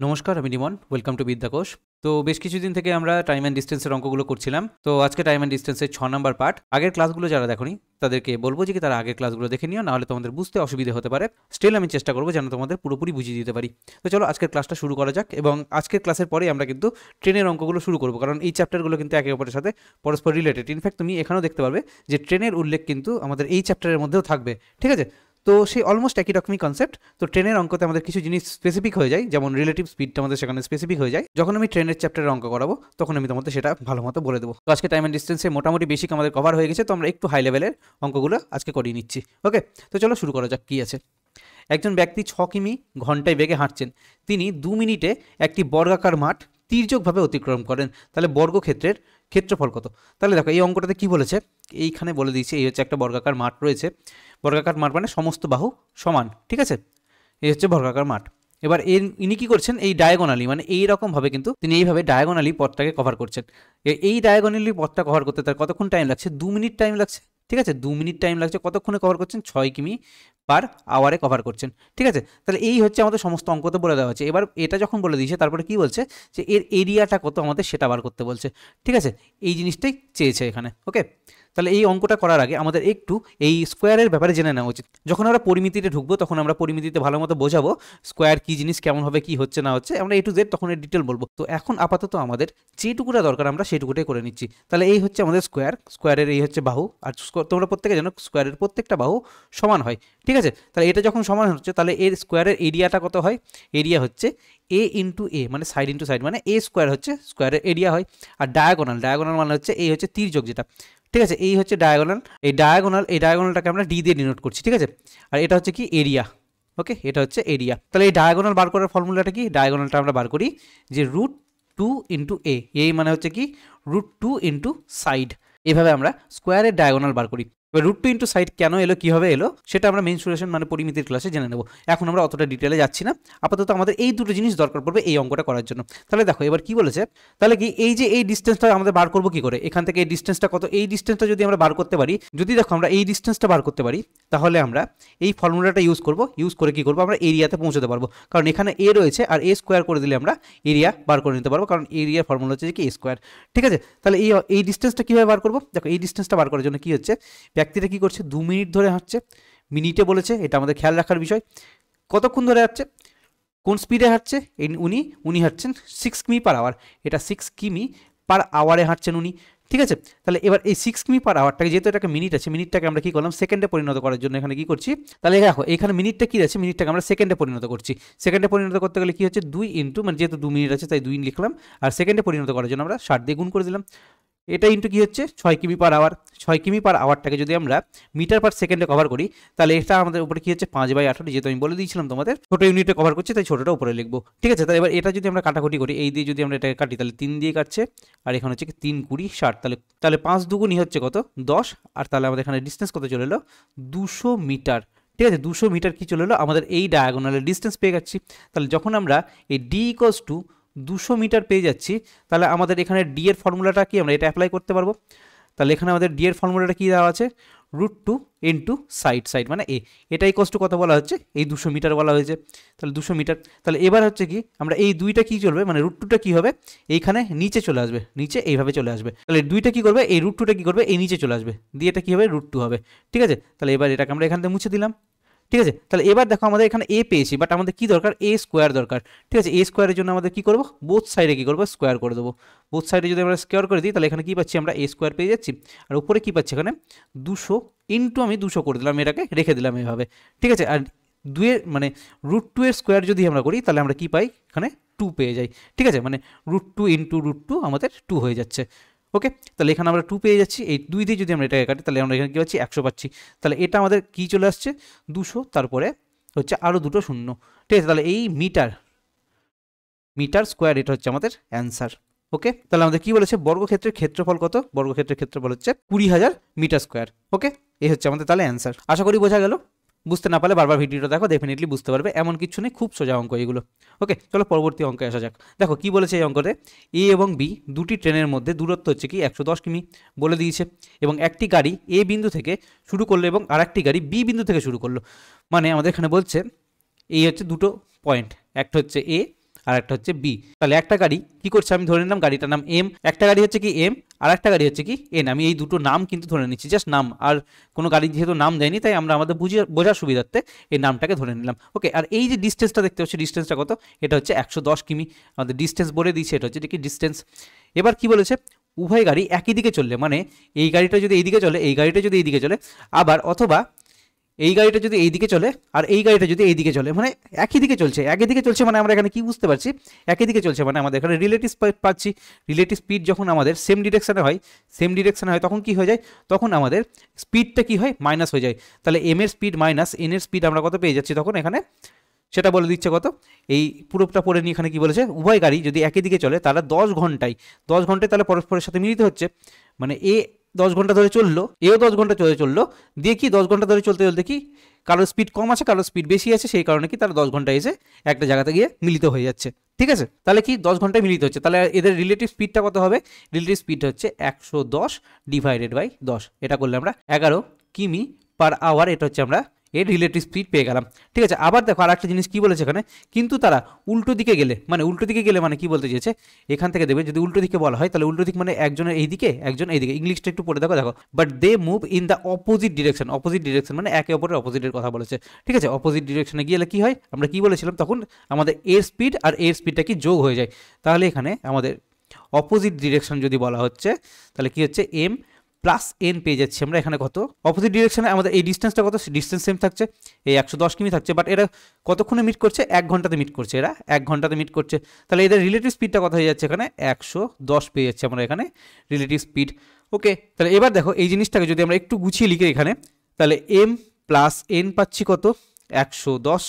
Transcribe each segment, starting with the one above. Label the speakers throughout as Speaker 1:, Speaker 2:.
Speaker 1: নমস্কার, আমি নিমন। Welcome to বিদ্যাকোষ। তো বেশ কিছুদিন থেকে আমরা টাইম অ্যান্ড ডিস্টেন্সের অঙ্কগুলো করছিলাম। তো আজকে টাইম অ্যান্ড ডিস্টেন্সের ছ নম্বর পার্ট আগের ক্লাসগুলো যারা দেখনি, তাদেরকে বলব যে কি তারা আগের ক্লাসগুলো দেখে নিও, নাহলে তোমাদের বুঝতে অসুবিধা হতে পারে। স্টিল আমি চেষ্টা করব যেন তোমাদের পুরোপুরি বুঝিয়ে দিতে পারি। তো চলো আজকের ক্লাসটা শুরু করা যাক এবং আজকের ক্লাসের পরে আমরা কিন্তু ট্রেনের অঙ্কগুলো শুরু করব। কারণ এই চ্যাপ্টারগুলো কিন্তু একে অপরের সাথে পরস্পর রিলেটেড ইনফ্যাক্ট তুমি এখানেও দেখতে পারবে যে ট্রেনের উল্লেখ কিন্তু আমাদের এই চ্যাপ্টারের মধ্যেও থাকবে। ঠিক আছে? তো সেই অলমোস্ট একই রকমই কনসেপ্ট তো ট্রেনের অঙ্কতে আমাদের কিছু জিনিস স্পেসিফিক হয়ে যায়, যেমন রিলেটিভ স্পিডটা আমাদের সেখানে স্পেসিফিক হয়ে যায়। যখন আমি ট্রেনের চ্যাপ্টারের অঙ্ক করাবো, তখন আমি তোমাদের সেটা ভালো মতো বলে দেবো। তো আজকে টাইম অ্যান্ড ডিস্টেন্সে মোটামুটি বেশি আমাদের কভার হয়ে গেছে, তো আমরা একটু হাই লেভেলের অঙ্কগুলো আজকে করিয়ে নিচ্ছি। ওকে? তো চলো শুরু করা যাক, কী আছে। একজন ব্যক্তি ছ কিমি ঘন্টায় বেগে হাঁটছেন। তিনি দু মিনিটে একটি বর্গাকার মাঠ তির্যকভাবে অতিক্রম করেন। তাহলে বর্গক্ষেত্রের ক্ষেত্রফল কত? তাহলে দেখো, এই অঙ্কটাতে কি বলেছে? এইখানে বলে দিয়েছে, এই হচ্ছে একটা বর্গাকার মাঠ রয়েছে। বর্গাকার মাঠ মানে সমস্ত বাহু সমান, ঠিক আছে? এই হচ্ছে বর্গাকার মাঠ। এবার এর, ইনি কী করছেন? এই ডায়াগোনালি মানে এই রকমভাবে কিন্তু তিনি এইভাবে ডায়াগোনালি পথটাকে কভার করছেন। এই ডায়াগোনালি পথটা কভার করতে তার কতক্ষণ টাইম লাগছে? দু মিনিট টাইম লাগছে, ঠিক আছে? দু মিনিট টাইম লাগছে, কতক্ষণে কভার করছেন? ছয় কিমি পার আওয়ারে কভার করছেন। ঠিক আছে? তাহলে এই হচ্ছে আমাদের সমস্ত অঙ্ক তো বলে দেওয়া আছে এবার এটা যখন বলে দিয়েছে, তারপরে কি বলছে? যে এর এরিয়াটা কত আমাদের সেটা বার করতে বলছে। ঠিক আছে? এই জিনিসটাই চেয়েছে এখানে। ওকে তাহলে এই অঙ্কটা করার আগে আমাদের একটু এই স্কোয়ারের ব্যাপারে জেনে নেওয়া উচিত। যখন আমরা পরিমিতিতে ঢুকবো, তখন আমরা পরিমিতিতে ভালো মতো বোঝাবো স্কোয়ার কী জিনিস কেমনভাবে কী হচ্ছে, না হচ্ছে, আমরা এ টু জেড তখন এর ডিটেল বলব। তো এখন আপাতত আমাদের যেটুকুটা দরকার আমরা সেটুকুটাই করে নিচ্ছি। তাহলে এই হচ্ছে আমাদের স্কোয়ার স্কোয়ারের এই হচ্ছে বাহু, আর তোমরা প্রত্যেকে জানো স্কোয়ারের প্রত্যেকটা বাহু সমান হয়, ঠিক আছে? তাহলে এটা যখন সমান হচ্ছে, তাহলে এর স্কোয়ারের এরিয়াটা কত হয়? এরিয়া হচ্ছে এ ইন্টু এ মানে সাইড ইন্টু সাইড মানে এ স্কোয়ার হচ্ছে স্কোয়ারের এরিয়া হয়, আর ডায়াগোনাল ডায়াগোনাল মানে হচ্ছে এই হচ্ছে তীর্যক যেটা, ঠিক আছে? এই হচ্ছে ডায়াগোনাল এই ডায়াগোনাল এই ডায়াগোনালটাকে আমরা ডি দিয়ে ডিনোট করছি, ঠিক আছে? আর এটা হচ্ছে কি? এরিয়া ওকে এটা হচ্ছে এরিয়া তাহলে এই ডায়াগোনাল বার করার ফর্মুলাটা কি? ডায়াগোনালটা আমরা বার করি যে রুট টু ইন্টু এ এই মানে হচ্ছে কি? রুট টু ইন্টু সাইড এভাবে আমরা স্কোয়ারের ডায়াগোনাল বার করি। এবার রুট টু ইন্টু সাইড কেন এলো, কীভাবে এলো, সেটা আমরা মেনসুরেশন মানে পরিমিতির ক্লাসে জেনে নেব। এখন আমরা অতটা ডিটেলে যাচ্ছি না। আপাতত আমাদের এই দুটো জিনিস দরকার পড়বে এই অঙ্কটা করার জন্য। তাহলে দেখো, এবার কি বলেছে? তাহলে কি এই যে এই ডিস্টেন্সটা আমাদের বার করব কি করে? এখান থেকে এই ডিস্টেন্সটা কত? এই ডিস্টেন্সটা যদি আমরা বার করতে পারি, যদি দেখো আমরা এই ডিস্টেন্সটা বার করতে পারি, তাহলে আমরা এই ফর্মুলাটা ইউজ করব। ইউজ করে কি করব? আমরা এরিয়াতে পৌঁছতে পারব। কারণ এখানে এ রয়েছে আর এ স্কোয়ার করে দিলে আমরা এরিয়া বার করে নিতে পারব। কারণ এরিয়ার ফর্মুলা হচ্ছে কি? এ স্কোয়ার ঠিক আছে? তাহলে এই এই ডিস্টেন্সটা কীভাবে বার করব? দেখো, এই ডিস্টেন্সটা বার করার জন্য কি হচ্ছে? ব্যক্তিটা কি করছে? দু মিনিট ধরে হাঁটছে। মিনিটে বলেছে, এটা আমাদের খেয়াল রাখার বিষয়। কতক্ষণ ধরে হাঁটছে? কোন স্পিডে হাঁটছে? উনি উনি হাঁটছেন সিক্স কিমি পার আওয়ার এটা সিক্স কিমি পার আওয়ারে হাঁটছেন উনি। ঠিক আছে? তাহলে এবার এই সিক্স কিমি পার আওয়ারটাকে যেহেতু এটাকে মিনিট আছে মিনিটটাকে আমরা কী করলাম? সেকেন্ডে পরিণত করার জন্য এখানে কী করছি? তাহলে দেখো, এখানে মিনিটটা কী আছে? মিনিটটাকে আমরা সেকেন্ডে পরিণত করছি। সেকেন্ডে পরিণত করতে গেলে কী হচ্ছে? দুই ইন্টু মানে যেহেতু দু মিনিট আছে, তাই দুই লিখলাম। আর সেকেন্ডে পরিণত করার জন্য আমরা ষাট দিয়ে গুণ করে দিলাম। এটা ইন্টু কী হচ্ছে? ছয় কিমি পার আওয়ার ছয় কিমি পার আওয়ারটাকে যদি আমরা মিটার পার সেকেন্ডে কভার করি, তাহলে এটা আমাদের উপরে কী হচ্ছে? পাঁচ বাই আঠারো, যেহেতু আমি বলে দিয়েছিলাম তোমাদের, ছোটো ইউনিটে কভার করছি, তাই ছোটোটা উপরে লিখব। ঠিক আছে? তাহলে এবার এটা যদি আমরা কাটাকুটি করি, এই দিয়ে যদি আমরা এটাকে কাটি, তাহলে তিন দিয়ে কাটছে। আর এখানে হচ্ছে তিন কুড়ি ষাট। তাহলে তাহলে পাঁচ দুগুণই হচ্ছে কত? দশ। আর তাহলে আমাদের এখানে ডিস্টেন্স কত চলে এলো? দুশো মিটার ঠিক আছে? দুশো মিটার কী চলে এলো? আমাদের এই ডায়াগোনালের ডিস্টেন্স পেয়ে যাচ্ছি তাহলে যখন আমরা এই ডি ইকোয়াস টু দুশো মিটার পেয়ে যাচ্ছি। তাহলে আমাদের এখানে ডি এর ফর্মুলাটা কি? আমরা এটা অ্যাপ্লাই করতে পারব। তাহলে এখানে আমাদের ডি এর ফর্মুলাটা কী দেওয়া আছে? Root two into side side মানে এ এটাই কষ্ট কত বলা হচ্ছে। এই দুশো মিটার বলা হয়েছে। তাহলে দুশো মিটার। তাহলে এবার হচ্ছে কি? আমরা এই দুইটা কী চলবে? মানে রুট টুটা কী হবে? এইখানে নিচে চলে আসবে। নিচে এইভাবে চলে আসবে। তাহলে দুইটা কী করবে? এই রুট টুটা কী করবে? এই নিচে চলে আসবে। দিয়ে এটা কী হবে? রুট টু হবে। ঠিক আছে? তাহলে এবার এটাকে আমরা এখান থেকে মুছে দিলাম। ঠিক আছে? তাহলে এবার দেখো আমাদের এখানে এ পেয়েছি বাট আমাদের কি দরকার? এ স্কোয়ার দরকার। ঠিক আছে? এ স্কোয়ারের জন্য আমাদের কি করব? বোথ সাইডে কি করব? স্কোয়ার করে দেবো। বোথ সাইডে যদি আমরা স্কোয়ার করে দিই, তাহলে এখানে কি পাচ্ছি? আমরা এ স্কোয়ার পেয়ে যাচ্ছি। আর উপরে কি পাচ্ছি এখানে? দুশো ইন্টু আমি দুশো করে দিলাম, এটাকে রেখে দিলাম এভাবে। ঠিক আছে? আর দুয়ের মানে রুট টু এর স্কোয়ার যদি আমরা করি, তাহলে আমরা কি পাই? এখানে টু পেয়ে যাই। ঠিক আছে? মানে root two into root two আমাদের টু হয়ে যাচ্ছে। ওকে? তাহলে এখানে আমরা টু পেয়ে যাচ্ছি। এই দুই দিয়ে যদি আমরা এটাকে কাটি, তাহলে আমরা এখানে কী পাচ্ছি? একশো পাচ্ছি। তাহলে এটা আমাদের কী চলে আসছে? দুশো, তারপরে হচ্ছে আরও দুটো শূন্য। ঠিক আছে, তাহলে এই মিটার মিটার স্কোয়ার এটা হচ্ছে আমাদের অ্যান্সার ওকে? তাহলে আমাদের কি বলেছে? বর্গক্ষেত্রের ক্ষেত্রফল কত? বর্গক্ষেত্রের ক্ষেত্রফল হচ্ছে কুড়ি হাজার মিটার স্কোয়ার ওকে? এই হচ্ছে আমাদের তাহলে অ্যান্সার আশা করি বোঝা গেল। বুঝতে না পারলে বারবার ভিডিওটা দেখো ডেফিনেটলি বুঝতে পারবে। এমন কিছু নেই, খুব সোজা অঙ্ক এগুলো। ওকে চলো পরবর্তী অঙ্কে আসা যাক। দেখো, কি বলেছে এই অঙ্কতে? এ এবং বি দুটি ট্রেনের মধ্যে দূরত্ব হচ্ছে কি? একশো দশ কিমি বলে দিয়েছে। এবং একটি গাড়ি এ বিন্দু থেকে শুরু করল এবং আর একটি গাড়ি বি বিন্দু থেকে শুরু করল। মানে আমাদের এখানে বলছে, এই হচ্ছে দুটো পয়েন্ট একটা হচ্ছে এ আর একটা হচ্ছে বি তাহলে একটা গাড়ি কি করছে? আমি ধরে নিলাম গাড়িটার নাম এম একটা গাড়ি হচ্ছে কি এম আর একটা গাড়ি হচ্ছে কি এন আমি এই দুটো নাম কিন্তু ধরে নিচ্ছি জাস্ট নাম। আর কোনো গাড়ি যেহেতু নাম দেয়নি, তাই আমরা আমাদের বুঝে, বোঝার সুবিধার্থে এই নামটাকে ধরে নিলাম। ওকে আর এই যে ডিস্টেন্সটা দেখতে পাচ্ছি ডিস্টেন্সটা কত? এটা হচ্ছে একশো দশ কিমি। আমাদের ডিস্টেন্স বলে দিয়েছে, এটা হচ্ছে কি ডিস্টেন্স এবার কি বলেছে? উভয় গাড়ি একই দিকে চললে মানে এই গাড়িটা যদি এই দিকে চলে, এই গাড়িটা যদি এই দিকে চলে, আবার অথবা এই গাড়িটা যদি এই দিকে চলে আর এই গাড়িটা যদি এই দিকে চলে মানে একই দিকে চলছে, একই দিকে চলছে মানে আমরা এখানে কি বুঝতে পারছি? একই দিকে চলছে মানে আমাদের এখানে রিলেটিভ স্পিড পাচ্ছি। রিলেটিভ স্পিড যখন আমাদের সেম ডিরেকশানে হয় সেম ডিরেকশানে হয়, তখন কি হয়ে যায়? তখন আমাদের স্পিডটা কি হয়? মাইনাস হয়ে যায়। তাহলে এম এর স্পিড মাইনাস এন এর স্পিড আমরা কত পেয়ে যাচ্ছি তখন এখানে? সেটা বলে দিচ্ছে কত? এই পুরোটা পড়ে নিয়ে এখানে কি বলেছে? উভয় গাড়ি যদি একই দিকে চলে তারা দশ ঘন্টায় দশ ঘন্টায় তাহলে পরস্পরের সাথে মিলিত হচ্ছে। মানে এ দশ ঘণ্টা ধরে চলল, এও দশ ঘণ্টা চলে চলল, দেখি দশ ঘণ্টা ধরে চলতে চলতে কি কারোর স্পিড কম আছে, কারোর স্পিড বেশি আছে, সেই কারণে কি তারা দশ ঘণ্টা এসে একটা জায়গাতে গিয়ে মিলিত হয়ে যাচ্ছে। ঠিক আছে? তাহলে কি দশ ঘন্টায় মিলিত হচ্ছে? তাহলে এদের রিলেটিভ স্পিডটা কত হবে? রিলেটিভ স্পিড হচ্ছে একশো দশ ডিভাইডেড বাই দশ। এটা করলে আমরা এগারো কিমি পার আওয়ার এটা হচ্ছে আমরা এর রিলেটিভ স্পিড পেয়ে গেলাম। ঠিক আছে, আবার দেখো আর একটা জিনিস কী বলেছে এখানে? কিন্তু তারা উল্টো দিকে গেলে মানে উল্টো দিকে গেলে মানে কি বলতে চেয়েছে? এখান থেকে দেবে যদি উল্টো দিকে বলা হয়, তাহলে উল্টো দিক মানে একজনের এই দিকে একজন এই দিকে ইংলিশটা একটু পড়ে দেখো দেখো। But they move in the opposite direction opposite direction মানে একে অপরের অপোজিটের কথা বলেছে। ঠিক আছে অপোজিট ডিরেকশনে গেলে কি হয়? আমরা কি বলেছিলাম তখন? আমাদের এর স্পিড আর এর স্পিডটা কি যোগ হয়ে যায়। তাহলে এখানে আমাদের অপোজিট ডিরেকশন যদি বলা হচ্ছে, তাহলে কি হচ্ছে? এম প্লাস এন পেয়ে যাচ্ছি আমরা। এখানে কত? অপোজিট ডিরেকশনে আমাদের এই ডিস্টেন্সটা কত? ডিস্টেন্স সেম থাকছে। এই একশো দশ কিমি থাকছে। বাট এরা কতক্ষণে মিট করছে? এক ঘন্টাতে মিট করছে এরা। এক ঘন্টাতে মিট করছে। তাহলে এদের রিলেটিভ স্পিডটা কত হয়ে যাচ্ছে এখানে? একশো দশ পেয়ে যাচ্ছে আমরা এখানে রিলেটিভ স্পিড ওকে তাহলে এবার দেখো এই জিনিসটাকে যদি আমরা একটু গুছিয়ে লিখে এখানে, তাহলে এম প্লাস এন পাচ্ছি কত? একশো দশ।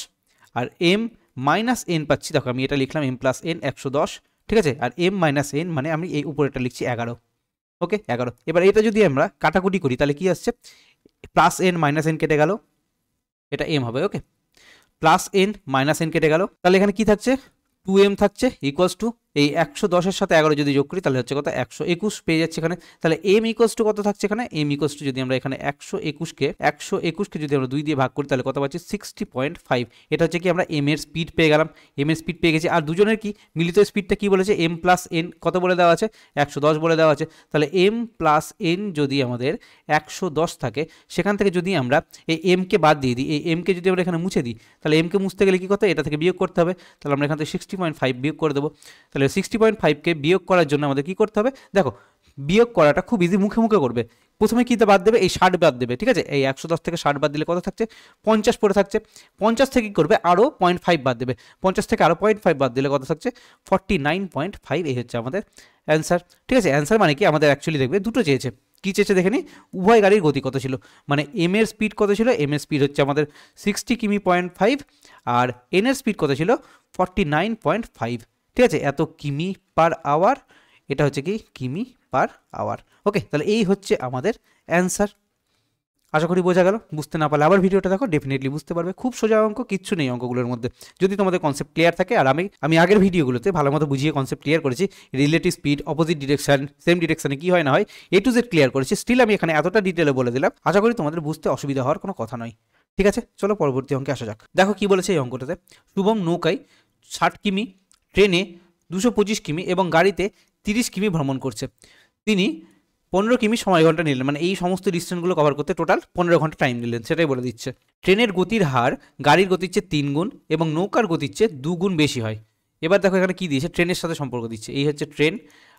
Speaker 1: আর এম মাইনাস এন পাচ্ছি। দেখো আমি এটা লিখলাম এম প্লাস এন একশো দশ। ঠিক আছে? আর এম মাইনাস এন মানে আমি এই উপরেটা লিখছি এগারো। ওকে, এগারো। এবার এটা যদি আমরা কাটাকুটি করি, তাহলে কি আসছে? প্লাস এন মাইনাস এন কেটে গেল। এটা এম হবে, okay. Plus N minus N কেটে গেল। তাহলে এখানে কি থাকছে? টু এম থাকছে ইকুয়ালস টু এই একশো দশের সাথে এগারো যদি যোগ করি, তাহলে হচ্ছে কত? একশো একুশ পেয়ে যাচ্ছে এখানে। তাহলে এম ইকোয়াস টু কত থাকছে এখানে? এম ইকোয়াস টু যদি আমরা এখানে একশো একুশকে একশো একুশকে যদি আমরা দুই দিয়ে ভাগ করি, তাহলে কত পাচ্ছি? সিক্সটি পয়েন্ট ফাইভ এটা হচ্ছে কি আমরা এম এর স্পিড পেয়ে গেলাম। এম এর স্পিড পেয়ে গেছি। আর দুজনের কি? মিলিত স্পিডটা কি বলেছে? এম প্লাস এন কত বলে দেওয়া আছে? একশো দশ বলে দেওয়া আছে। তাহলে এম প্লাস এন যদি আমাদের একশো দশ থাকে, সেখান থেকে যদি আমরা এই এমকে বাদ দিয়ে দিই, এই এমকে যদি আমরা এখানে মুছে দিই, তাহলে এমকে মুছতে গেলে কি করতে এটা থেকে বিয়োগ করতে হবে। তাহলে আমরা এখান থেকে সিক্সটি পয়েন্ট ফাইভ বিয়োগ করে দেবো। তাহলে সিক্সটি পয়েন্ট ফাইভকে বিয়োগ করার জন্য আমাদের কি করতে হবে? দেখো, বিয়োগ করাটা খুব ইজি মুখে মুখে করবে। প্রথমে কীতে বাদ দেবে? এই ষাট বাদ দেবে, ঠিক আছে? এই একশো দশ থেকে ষাট বাদ দিলে কত থাকছে? পঞ্চাশ পড়ে থাকছে। পঞ্চাশ থেকে কী করবে? আরও পয়েন্ট ফাইভ বাদ দেবে। পঞ্চাশ থেকে আরও পয়েন্ট ফাইভ বাদ দিলে কত থাকছে? ফর্টি নাইন পয়েন্ট ফাইভ এই হচ্ছে আমাদের অ্যান্সার ঠিক আছে? অ্যান্সার মানে কি? আমাদের অ্যাকচুয়ালি দেখবে দুটো চেয়েছে। কী চেয়েছে দেখে নিই উভয় গাড়ির গতি কত ছিল? মানে এম এর স্পিড কত ছিল? এম এর স্পিড হচ্ছে আমাদের সিক্সটি কিমি পয়েন্ট ফাইভ আর এন এর স্পিড কত ছিল? ফর্টি নাইন পয়েন্ট ফাইভ ঠিক আছে? এত কিমি পার আওয়ার, এটা হচ্ছে কি? কিমি পার আওয়ার। ওকে, তাহলে এই হচ্ছে আমাদের অ্যান্সার। আশা করি বোঝা গেল। বুঝতে না পারলে আবার ভিডিওটা দেখো, ডেফিনেটলি বুঝতে পারবে। খুব সোজা অঙ্ক, কিচ্ছু নেই অঙ্কগুলোর মধ্যে। যদি তোমাদের কনসেপ্ট ক্লিয়ার থাকে, আর আমি আমি আগের ভিডিওগুলোতে ভালো মতো বুঝিয়ে কনসেপ্ট ক্লিয়ার করেছি relative speed opposite direction same ডিরেকশনে কী হয় না হয় এ টু জেড ক্লিয়ার করেছি স্টিল আমি এখানে এতটা ডিটেলে বলে দিলাম। আশা করি তোমাদের বুঝতে অসুবিধা হওয়ার কোনো কথা নয়। ঠিক আছে? চলো পরবর্তী অঙ্কে আসা যাক। দেখো কি বলেছে এই অঙ্কটাতে। শুভম নৌকায় ষাট কিমি ট্রেনে দুশো পঁচিশ কিমি এবং গাড়িতে তিরিশ কিমি ভ্রমণ করছে। তিনি পনেরো কিমি সময় ঘণ্টা নিলেন মানে এই সমস্ত ডিস্টেন্সগুলো কভার করতে টোটাল পনেরো ঘণ্টা টাইম নিলেন, সেটাই বলে দিচ্ছে। ট্রেনের গতির হার, গাড়ির গতির চেয়ে তিন গুণ এবং নৌকার গতির চেয়ে দুগুণ বেশি হয়। এবার দেখো এখানে কী দিয়েছে, ট্রেনের সাথে সম্পর্ক দিচ্ছে। এই হচ্ছে ট্রেন,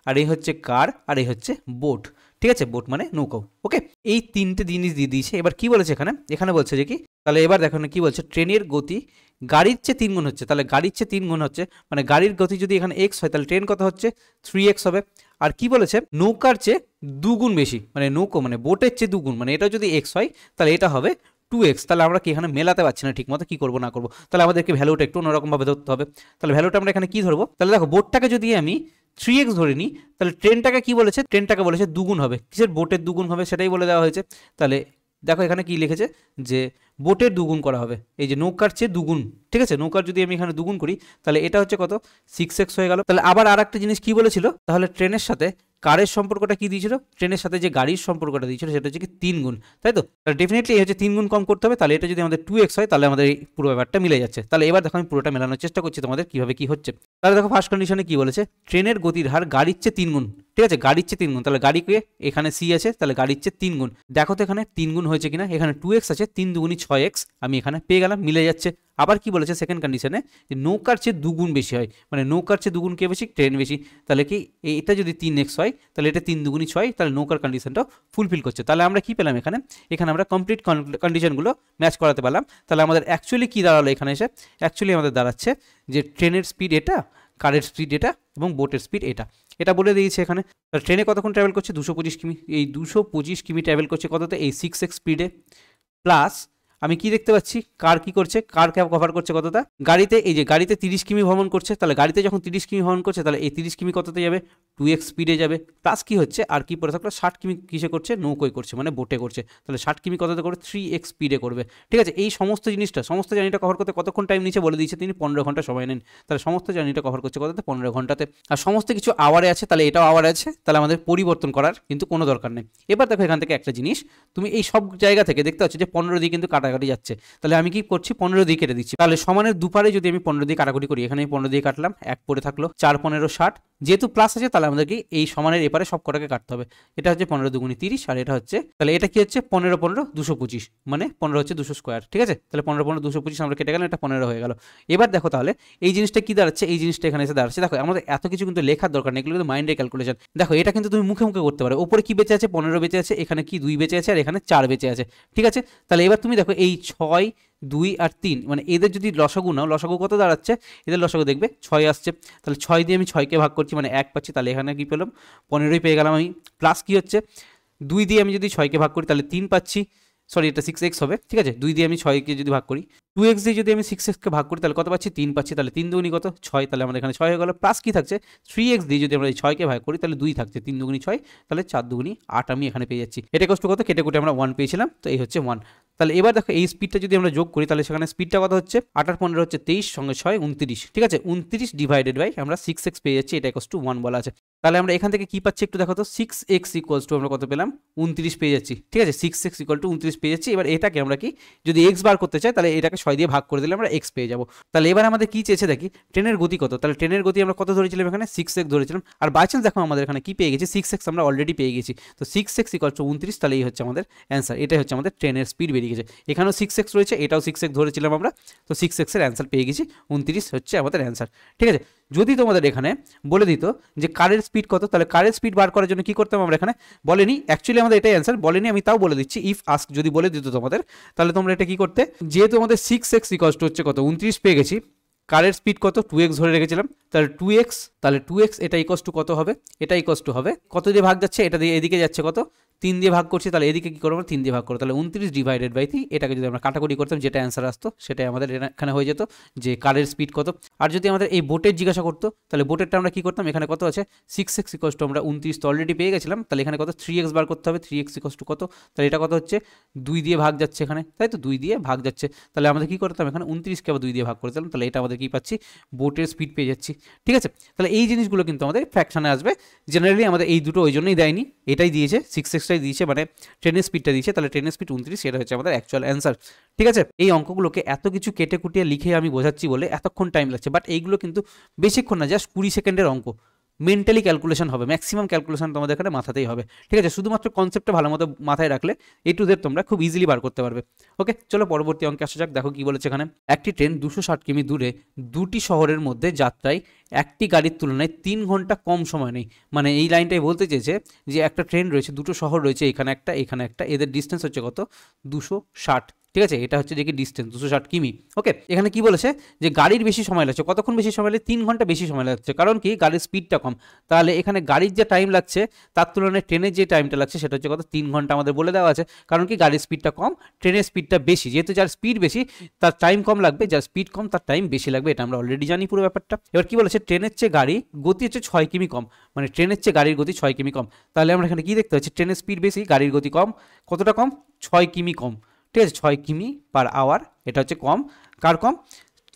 Speaker 1: আর এই হচ্ছে কার, আর এই হচ্ছে বোট ঠিক আছে? বোট মানে নৌকাও ওকে এই তিনটে জিনিস দিয়ে দিয়েছে। এবার কি বলেছে এখানে? এখানে বলছে যে কি? তাহলে এবার দেখো না কি বলছে? ট্রেনের গতি গাড়ির চেয়ে তিন গুণ হচ্ছে। তাহলে গাড়ির চেয়ে তিন গুণ হচ্ছে। মানে গাড়ির গতি যদি এখানে এক্স হয়, তাহলে ট্রেন কত হচ্ছে? থ্রি এক্স হবে। আর কি বলেছে? নৌকার চেয়ে দুগুণ বেশি। মানে নৌকো মানে বোটের চেয়ে দুগুণ। মানে এটা যদি এক্স হয়, তাহলে এটা হবে টু এক্স তাহলে আমরা কি এখানে মেলাতে পারছি না ঠিক মতো কী করব, না করব? তাহলে আমাদেরকে ভ্যালুটা একটু অন্যরকমভাবে ধরতে হবে। তাহলে ভ্যালুটা আমরা এখানে কী ধরবো? তাহলে দেখো বোটটাকে যদি আমি থ্রি এক্স ধরে নিই তাহলে টেনটাকে কী বলেছে? টেনটাকে বলেছে দুগুণ হবে। কিসের বোটের দুগুণ হবে সেটাই বলে দেওয়া হয়েছে। তাহলে দেখো এখানে কি লিখেছে যে বোটের দুগুণ করা হবে। এই যে নৌকার চেয়ে দুগুণ, ঠিক আছে? নৌকার যদি আমি এখানে দুগুণ করি, তাহলে এটা হচ্ছে কত? সিক্স এক্স হয়ে গেল। তাহলে আবার আর একটা জিনিস কী বলেছিল? তাহলে ট্রেনের সাথে কারের সম্পর্কটা কি দিয়েছিল? ট্রেনের সাথে যে গাড়ির সম্পর্কটা দিয়েছিল, সেটা হচ্ছে কি তিন গুণ। তাই তো? তাহলে ডেফিনেটলি হচ্ছে তিন গুণ কম করতে হবে। তাহলে এটা যদি আমাদের টু এক্স হয়, তাহলে আমাদের এই পুরো ব্যাপারটা মিলে যাচ্ছে। তাহলে এবার দেখো আমি পুরোটা মেলানোর চেষ্টা করছি তোমাদের কীভাবে কী হচ্ছে। তাহলে দেখো ফার্স্ট কন্ডিশনে কী বলেছে? ট্রেনের গতির হার গাড়ির চেয়ে তিন গুণ। ঠিক আছে? গাড়ির চেয়ে তিন গুণ। তাহলে গাড়িকে এখানে সি আছে, তাহলে গাড়ির চেয়ে তিন গুণ। দেখো তো এখানে তিন গুণ হয়েছে কিনা? এখানে টু এক্স আছে, তিন দুগুণই ছয় এক্স আমি এখানে পেয়ে গেলাম, মিলে যাচ্ছে। আবার কি বলেছে সেকেন্ড কন্ডিশনে যে নৌকার চেয়ে দুগুণ বেশি হয়। মানে নৌকার চেয়ে দুগুণ কে বেশি? ট্রেন বেশি। তাহলে কি এটা যদি তিন এক্স হয়, তাহলে এটা তিন দুগুণই ছয়, তাহলে নৌকার কন্ডিশনটাও ফুলফিল করছে। তাহলে আমরা কি পেলাম এখানে? এখানে আমরা কমপ্লিট কন্ডিশনগুলো ম্যাচ করাতে পারলাম। তাহলে আমাদের অ্যাকচুয়ালি কী দাঁড়াল এখানে এসে? অ্যাকচুয়ালি আমাদের দাঁড়াচ্ছে যে ট্রেনের স্পিড এটা কারের স্পিড এটা এবং বোটের স্পিড এটা। এটা বলে দিয়েছে এখানে। ট্রেনে কতক্ষণ ট্রাভেল করছে? দুশো পঁচিশ কিমি এই দুশো পঁচিশ কিমি ট্রাভেল করছে কততে? এই সিক্স এক্স স্পিডে প্লাস আমি কি দেখতে পাচ্ছি? কার কি করছে? কার ক্যাব কভার করছে কতটা? গাড়িতে, এই যে গাড়িতে তিরিশ কিমি ভ্রমণ করছে, তাহলে গাড়িতে যখন তিরিশ কিমি ভ্রমণ করছে, তাহলে এই তিরিশ কিমি কততে যাবে? টু এক্স স্পিডে যাবে। প্লাস কি হচ্ছে? আর কি পরে থাকল? ষাট কিমি কিসে করছে? নৌকোয় করছে মানে বোটে করছে। তাহলে ষাট কিমি কততে করে থ্রি এক্স স্পিডে করবে। ঠিক আছে, এই সমস্ত জিনিসটা, সমস্ত জার্নিটা কভার করতে কতক্ষণ টাইম নিচে বলে দিয়েছে তিনি? পনেরো ঘণ্টা সময় নেন। তাহলে সমস্ত জার্নিটা কভার করছে কততে? পনেরো ঘন্টাতে। আর সমস্ত কিছু আওয়ারে আছে, তাহলে এটাও আওয়ার আছে, তাহলে আমাদের পরিবর্তন করার কিন্তু কোনো দরকার নেই। এবার দেখো এখান থেকে একটা জিনিস, তুমি এই সব জায়গা থেকে দেখতে পাচ্ছ যে পনেরো দিয়ে কিন্তু কাটাকাটি যাচ্ছে। তাহলে আমি কি করছি? পনেরো দিয়ে কেটে দিচ্ছি। তাহলে সমানের দুপারে যদি আমি পনেরো দিয়ে কাটাকুটি করি, এখানে পনেরো দিয়ে কাটলাম, এক পরে থাকল, চার, পনেরো, ষাট। যেহেতু প্লাস আছে, তাহলে আমাদেরকে এই সমানের এপারে সব কটাকে কাটতে হবে। এটা হচ্ছে পনেরো দুগুণি তিরিশ আর এটা হচ্ছে, তাহলে এটা কি হচ্ছে? পনেরো পনেরো, দুশো পঁচিশ। মানে পনেরো হচ্ছে দুশো স্কোয়ার ঠিক আছে? তাহলে পনেরো পনেরো, দুশো পঁচিশ আমরা কেটে গেলাম, এটা পনেরো হয়ে গেল। এবার দেখো তাহলে, এই জিনিসটা কি দাঁড়াচ্ছে? এই জিনিসটা এখানে এসে দাঁড়াচ্ছে। দেখো, আমাদের এত কিছু কিন্তু লেখার দরকার নেই, এগুলো কিন্তু মাইন্ডে ক্যালকুলেশন দেখো, এটা কিন্তু তুমি মুখে মুখে করতে পারো। ওপরে কি বেঁচে আছে? পনেরো বেঁচে আছে, এখানে কি দুই বেঁচে আছে, আর এখানে চার বেঁচে আছে, ঠিক আছে? তাহলে এবার তুমি দেখো এই ছয়, দুই আর তিন মানে এদের যদি লসাগু নাও, লসাগু কত দাঁড়াচ্ছে? এদের লসাগু দেখবে ছয় আসছে। তাহলে ছয় দিয়ে আমি ছয়কে ভাগ করছি মানে এক পাচ্ছি, তাহলে এখানে কী পেলাম? পনেরোই পেয়ে গেলাম আমি। প্লাস কী হচ্ছে? দুই দিয়ে আমি যদি ছয়কে ভাগ করি, তাহলে তিন পাচ্ছি। সরি, এটা সিক্স এক্স হবে, ঠিক আছে? দুই দিয়ে আমি ছয়কে যদি ভাগ করি টু এক্স দিয়ে যদি আমি সিক্স এক্সকে ভাগ করি, তাহলে কত পাচ্ছি? তিন পাচ্ছি, তাহলে তিন দুগুনি কত? ছয়, তাহলে আমাদের এখানে ছয় হয়ে গেল প্লাস কী থাকছে? থ্রি এক্স দিয়ে যদি আমরা এই ছয়কে ভাগ করি, তাহলে দুই থাকছে, তিন দুগুনি ছয়, তাহলে চার দুগুনি আট আমি এখানে পেয়ে যাচ্ছি। এটা কষ্ট কত? কেটে কুটে আমরা ওয়ান পেয়েছিলাম, তো এই হচ্ছে ওয়ান তাহলে এবার দেখো, এই স্পিডটা যদি আমরা যোগ করি, তাহলে সেখানে স্পিডটা কত হচ্ছে? আটার পনেরো হচ্ছে তেইশ, সঙ্গে ছয়, উনত্রিশ, ঠিক আছে? উনত্রিশ ডিভাইডেড বাই আমরা সিক্স এক্স পেয়ে যাচ্ছি, এটা কষ্ট ওয়ান বলা আছে। তাহলে আমরা এখান থেকে কি পাচ্ছি একটু দেখো তো সিক্স এক্স ইকুয়ালস টু আমরা কত পেলাম? উনত্রিশ পেয়ে যাচ্ছি। ঠিক আছে সিক্স এক্স ইকুয়াল টু উনত্রিশ পেয়ে যাচ্ছি। এবার এটাকে আমরা কি, যদি এক্স বার করতে চাই, তাহলে এটাকে ছয় দিয়ে ভাগ করে দিলে আমরা এক্স পেয়ে যাব। তাহলে এবার আমাদের কী চেয়েছে দেখি, ট্রেনের গতি কত? তাহলে ট্রেনের গতি আমরা কত ধরেছিলাম এখানে? সিক্স এক্স ধরেছিলাম। আর বাই চান্স দেখো আমাদের এখানে কি পেয়ে গেছি? সিক্স এক্স আমরা অলরেডি পেয়ে গেছি। তো সিক্স এক্স ইকুয়াল টু উনত্রিশ, তাহলে এই হচ্ছে আমাদের অ্যান্সার এটাই হচ্ছে আমাদের ট্রেনের স্পিড বেরিয়ে গেছে। এখানেও সিক্স এক্স রয়েছে, এটাও সিক্স এক্স ধরেছিলাম আমরা। তো সিক্স এক্সের অ্যান্সার পেয়ে গেছি, উনত্রিশ হচ্ছে আমাদের অ্যান্সার ঠিক আছে যদি তোমাদের এখানে বলে দিত যে কারের স্পিড কত, তাহলে কারের স্পিড বার করার জন্য কি করতাম আমরা এখানে? বলেনি অ্যাকচুয়ালি আমাদের এটাই অ্যান্সার বলেনি, আমি তাও বলে দিচ্ছি ইফ আস্ক যদি বলে দিত তোমাদের, তাহলে তোমরা এটা কি করতে? যেহেতু আমাদের সিক্স এক্স ইকস্ট হচ্ছে কত? উনত্রিশ পেয়ে গেছি। কারের স্পিড কত? টু এক্স ধরে রেখেছিলাম, তাহলে টু এক্স তাহলে টু এক্স এটা ইকস টু কত হবে? এটা ইকস টু হবে। কত দিয়ে ভাগ যাচ্ছে? এটা দিয়ে এদিকে যাচ্ছে কত? তিন দিয়ে ভাগ করছি, তাহলে এদিকে কী করব তিন দিয়ে ভাগ করব। তাহলে উনত্রিশ ডিভাইডেড বাই থ্রি এটাকে যদি আমরা কাটাকুটি করতাম, যেটা অ্যান্সার আসতো, সেটাই আমাদের এখানে হয়ে যেত, যে কারের স্পিড কত? আর যদি আমাদের এই বোটের জিজ্ঞাসা করতো, তাহলে বোটেরটা আমরা কী করতাম? এখানে কত আছে? সিক্স এক্স ইকস টু আমরা উনত্রিশ তো অলরেডি পেয়ে গেছিলাম, তাহলে এখানে কত? থ্রি এক্স বার করতে হবে থ্রি এক্স ইকস টু কত? তাহলে এটা কত হচ্ছে? দুই দিয়ে ভাগ যাচ্ছে এখানে, তাই তো? দুই দিয়ে ভাগ যাচ্ছে। তাহলে আমাদের কী করতাম? এখানে উনত্রিশকে আবার দুই দিয়ে ভাগ করতাম তাহলে এটা আমাদের কী পাচ্ছি? বোটের স্পিড পেয়ে যাচ্ছি। ঠিক আছে? তাহলে এই জিনিসগুলো কিন্তু আমাদের ফ্র্যাকশানে আসবে। জেনারেলি আমাদের এই দুটো ওই জন্যই দেয়নি, এটাই দিয়েছে সিক্স এক্সটাই দিয়েছে মানে ট্রেনের স্পিডটা দিয়েছে, তাহলে ট্রেনের স্পিড উনত্রিশ, এটা হচ্ছে আমাদের অ্যাকচুয়াল অ্যান্সার ঠিক আছে? এই অঙ্কগুলোকে এত কিছু কেটে কুটিয়ে লিখে আমি বোঝাচ্ছি বলে এতক্ষণ টাইম লাগছে। বাট এইগুলো কিন্তু বেশিক্ষণ না জাস্ট কুড়ি সেকেন্ডের অঙ্ক। মেন্টালি ক্যালকুলেশন হবে ম্যাক্সিমাম ক্যালকুলেশন তোমাদের এখানে মাথাতেই হবে। ঠিক আছে, শুধুমাত্র কনসেপ্টটা ভালো মতো মাথায় রাখলে এ টু জেড তোমরা খুব ইজিলি বার করতে পারবে। ওকে চলো পরবর্তী অঙ্কে আসা যাক, দেখো কি বলেছে এখানে। একটি ট্রেন দুশো ষাট কিমি দূরে দুটি শহরের মধ্যে যাত্রায় একটি গাড়ির তুলনায় তিন ঘণ্টা কম সময় নেই। মানে এই লাইনটাই বলতে চেয়েছে যে একটা ট্রেন রয়েছে, দুটো শহর রয়েছে, এখানে একটা এখানে একটা, এদের ডিস্টেন্স হচ্ছে কত? দুশো ষাট। ঠিক আছে? এটা হচ্ছে যে কি ডিস্টেন্স দুশো ষাট কিমি। ওকে এখানে কি বলেছে? যে গাড়ির বেশি সময় লাগছে। কতক্ষণ বেশি সময় লাগে তিন ঘণ্টা বেশি সময় লাগছে। কারণ কি? গাড়ির স্পিডটা কম। তাহলে এখানে গাড়ির যে টাইম লাগছে, তার তুলনায় ট্রেনের যে টাইমটা লাগছে, সেটা হচ্ছে কত? তিন ঘণ্টা আমাদের বলে দেওয়া আছে। কারণ কি? গাড়ির স্পিডটা কম ট্রেনের স্পিডটা বেশি। যেহেতু যার স্পিড বেশি, তার টাইম কম লাগবে। যার স্পিড কম, তার টাইম বেশি লাগবে। এটা আমরা অলরেডি জানি পুরো ব্যাপারটা। এবার কি বলেছে? ট্রেনের চেয়ে গাড়ি গতি হচ্ছে ছয় কিমি কম। মানে ট্রেনের চেয়ে গাড়ির গতি ছয় কিমি কম। তাহলে আমরা এখানে কি দেখতে পাচ্ছি? ট্রেনের স্পিড বেশি, গাড়ির গতি কম। কতটা কম? ছয় কিমি কম। ঠিক আছে ছয় কিমি পার আওয়ার, এটা হচ্ছে কম। কার কম?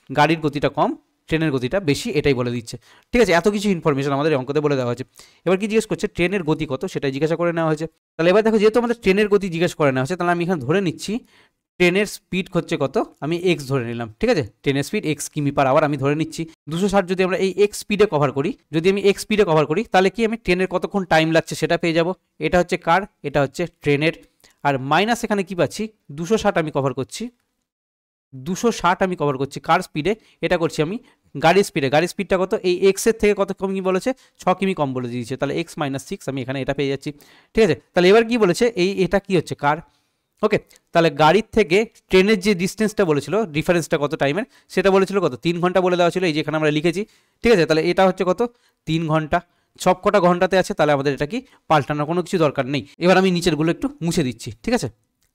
Speaker 1: গাড়ির গতিটা কম, ট্রেনের গতিটা বেশি, এটাই বলে দিচ্ছে। ঠিক আছে, এত কিছু ইনফরমেশন আমাদের অঙ্কতে বলে দেওয়া হয়েছে। এবার কি জিজ্ঞেস করছে, ট্রেনের গতি কত? সেটাই জিজ্ঞাসা করে নেওয়া হয়েছে। তাহলে এবার দেখো, যেহেতু আমাদের ট্রেনের গতি জিজ্ঞেস করে নেওয়া হয়েছে, তাহলে আমি এখানে ধরে নিচ্ছি ট্রেনের স্পিড হচ্ছে কত? আমি এক্স ধরে নিলাম, ঠিক আছে? ট্রেনের স্পিড এক্স কিমি পার আওয়ার আমি ধরে নিচ্ছি। দুশো ষাট যদি আমরা এই এক্স স্পিডে কভার করি, যদি আমি এক্স স্পিডে কভার করি, তাহলে কি আমি ট্রেনের কতক্ষণ টাইম লাগছে সেটা পেয়ে যাব? এটা হচ্ছে কার? এটা হচ্ছে ট্রেনের আর মাইনাস এখানে কি পাচ্ছি? দুশো ষাট আমি কভার করছি। দুশো ষাট আমি কভার করছি কার স্পিডে এটা করছি আমি গাড়ির স্পিডে গাড়ির স্পিডটা কত? এই এক্সের থেকে কত কমি বলেছে? ছ কিমি কম বলে দিয়েছে। তাহলে এক্স মাইনাস সিক্স আমি এখানে এটা পেয়ে যাচ্ছি। ঠিক আছে? তাহলে এবার কি বলেছে? এই এটা কি হচ্ছে? কার? ওকে তাহলে গাড়ির থেকে ট্রেনের যে ডিস্টেন্সটা বলেছিল ডিফারেন্সটা কত টাইমের সেটা বলেছিল কত? তিন ঘণ্টা বলে দেওয়া ছিল, এই যেখানে আমরা লিখেছি। ঠিক আছে, তাহলে এটা হচ্ছে কত? তিন ঘণ্টা। সব কটা ঘন্টাতে আছে, তাহলে আমাদের এটা কি? পাল্টানোর কোনো কিছু দরকার নেই। এবার আমি নিচেরগুলো একটু মুছে দিচ্ছি, ঠিক আছে?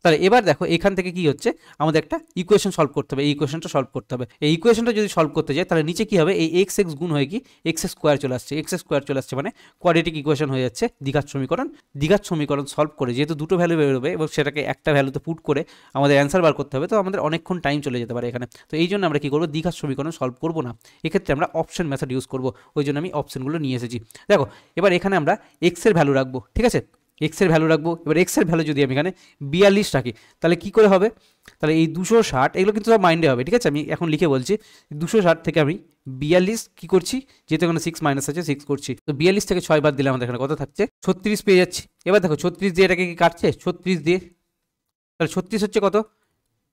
Speaker 1: তাহলে এবার দেখো এখান থেকে কি হচ্ছে? আমাদের একটা ইকুয়েশন সলভ করতে হবে। এই ইকুয়েশনটা সলভ করতে হবে। এই ইকুয়েশনটা যদি সলভ করতে যাই, তাহলে নিচে কি হবে? এই এক্স এক্স গুণ হয়ে কি? এক্স স্কোয়ার চলে আসছে। এক্স স্কোয়ার চলে আসছে মানে কোয়াড্রেটিক ইকুয়েশন হয়ে যাচ্ছে দীঘার সমীকরণ। দীঘার সমীকরণ সলভ করে যেহেতু দুটো ভ্যালু বেরোবে এবং সেটাকে একটা ভ্যালুতে পুট করে আমাদের অ্যান্সার বার করতে হবে, তো আমাদের অনেকক্ষণ টাইম চলে যেতে পারে এখানে। তো এই জন্য আমরা কি করব? দীঘার সমীকরণ সলভ করব না। এক্ষেত্রে আমরা অপশন মেথড ইউজ করব। ওই জন্য আমি অপশনগুলো নিয়ে এসেছি। দেখো, এবার এখানে আমরা এক্সের ভ্যালু রাখব। ঠিক আছে? এক্সের ভ্যালু রাখব। এবার এক্সের ভ্যালু যদি আমি এখানে বিয়াল্লিশ রাখি, তাহলে কি করে হবে? তাহলে এই দুশো ষাট, এগুলো কিন্তু সব মাইন্ডে হবে, ঠিক আছে? আমি এখন লিখে বলছি, দুশো ষাট থেকে আমি বিয়াল্লিশ কী করছি? যেহেতু এখানে সিক্স মাইনাস আছে সিক্স করছি। তো বিয়াল্লিশ থেকে ছয় বাদ দিলে আমাদের এখানে কত থাকছে? ছত্রিশ পেয়ে যাচ্ছি। এবার দেখো, ছত্রিশ দিয়ে এটাকে কি কাটছে? ছত্রিশ দিয়ে। তাহলে ছত্রিশ হচ্ছে কত?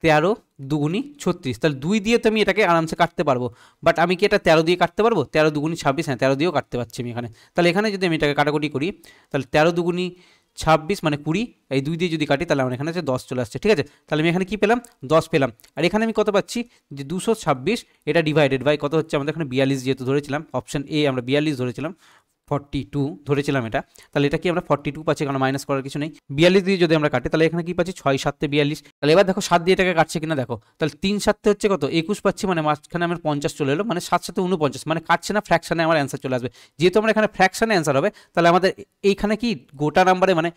Speaker 1: তেরো দুগুনি ছত্রিশ। তাহলে দুই দিয়ে তো আমি এটাকে আরামসে কাটতে পারব। বাট আমি কি এটা তেরো দিয়ে কাটতে পারব? তেরো দুগুনি ছাব্বিশ হ্যাঁ তেরো দিয়েও কাটতে পারছি আমি এখানে। তাহলে এখানে যদি আমি এটাকে কাটাকুটি করি, তাহলে তেরো দুগুনি ছাব্বিশ মানে কুড়ি, এই দুই দিয়ে যদি কাটি তাহলে আমার এখানে আছে দশ চলে আসছে, ঠিক আছে? তাহলে আমি এখানে কি পেলাম? দশ পেলাম। আর এখানে আমি কত পাচ্ছি? যে দুশো ছাব্বিশ, এটা ডিভাইডেড বাই কত হচ্ছে? আমাদের এখানে বিয়াল্লিশ যেহেতু ধরেছিলাম অপশন এ আমরা বিয়াল্লিশ ধরেছিলাম। ফর্টি টু ধরেছিলাম এটা, তাহলে এটা কি আমরা ফর্টি টু পাচ্ছি? কারণ মাইনাস করার কিছু নেই। বিয়াল্লিশ দিয়ে যদি আমরা কাটি, তাহলে এখানে কি পাচ্ছি? ছয় সাততে বিয়াল্লিশ। তাহলে এবার দেখো সাত দিয়ে এটাকে কাটছে কিনা দেখো। তাহলে তিন সাততে হচ্ছে কত? একুশ পাচ্ছি মানে মাঝখানে আমার পঞ্চাশ চলে এলো মানে সাত সাথে উনপঞ্চাশ মানে কাটছে না ফ্র্যাকশানে আমার অ্যান্সার চলে আসবে। যেহেতু আমরা এখানে ফ্র্যাকশানে অ্যান্সার হবে, তাহলে আমাদের এইখানে কি গোটা নাম্বারে মানে